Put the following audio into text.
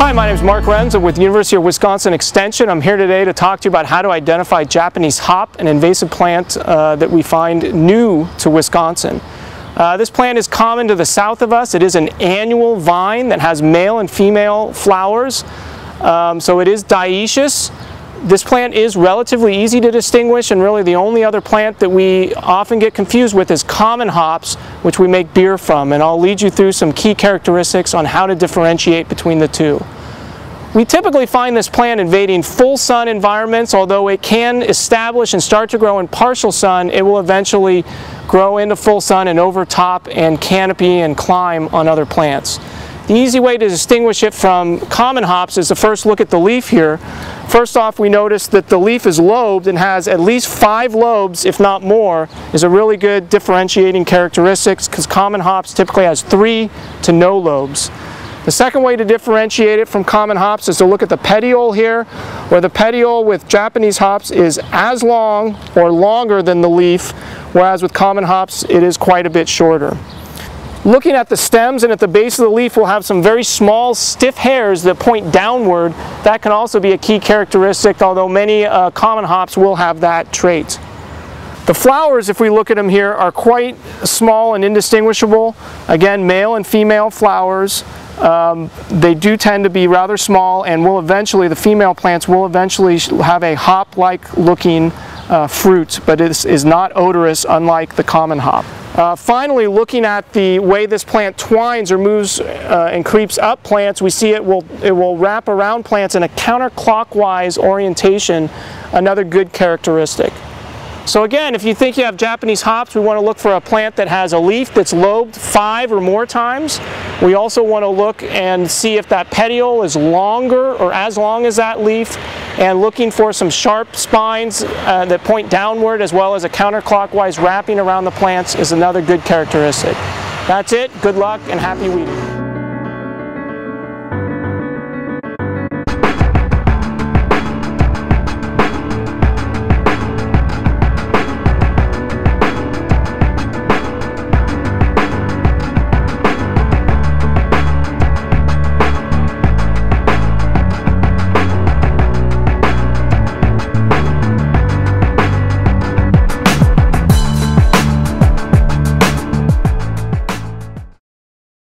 Hi, my name is Mark Renz. I'm with University of Wisconsin Extension. I'm here today to talk to you about how to identify Japanese hop, an invasive plant uh, that we find new to Wisconsin. Uh, this plant is common to the south of us. It is an annual vine that has male and female flowers. Um, so it is dioecious. This plant is relatively easy to distinguish and really the only other plant that we often get confused with is common hops which we make beer from and I'll lead you through some key characteristics on how to differentiate between the two. We typically find this plant invading full sun environments although it can establish and start to grow in partial sun it will eventually grow into full sun and overtop and canopy and climb on other plants. The easy way to distinguish it from common hops is to first look at the leaf here. First off, we notice that the leaf is lobed and has at least five lobes, if not more, is a really good differentiating characteristics because common hops typically has three to no lobes. The second way to differentiate it from common hops is to look at the petiole here, where the petiole with Japanese hops is as long or longer than the leaf, whereas with common hops it is quite a bit shorter. Looking at the stems and at the base of the leaf we'll have some very small stiff hairs that point downward. That can also be a key characteristic although many uh, common hops will have that trait. The flowers, if we look at them here, are quite small and indistinguishable. Again, male and female flowers. Um, they do tend to be rather small and will eventually, the female plants will eventually have a hop-like looking uh, fruit, but it is not odorous unlike the common hop. Uh, finally, looking at the way this plant twines or moves uh, and creeps up plants, we see it will, it will wrap around plants in a counterclockwise orientation, another good characteristic. So again, if you think you have Japanese hops, we want to look for a plant that has a leaf that's lobed five or more times. We also want to look and see if that petiole is longer or as long as that leaf and looking for some sharp spines uh, that point downward as well as a counterclockwise wrapping around the plants is another good characteristic. That's it. Good luck and happy weeding.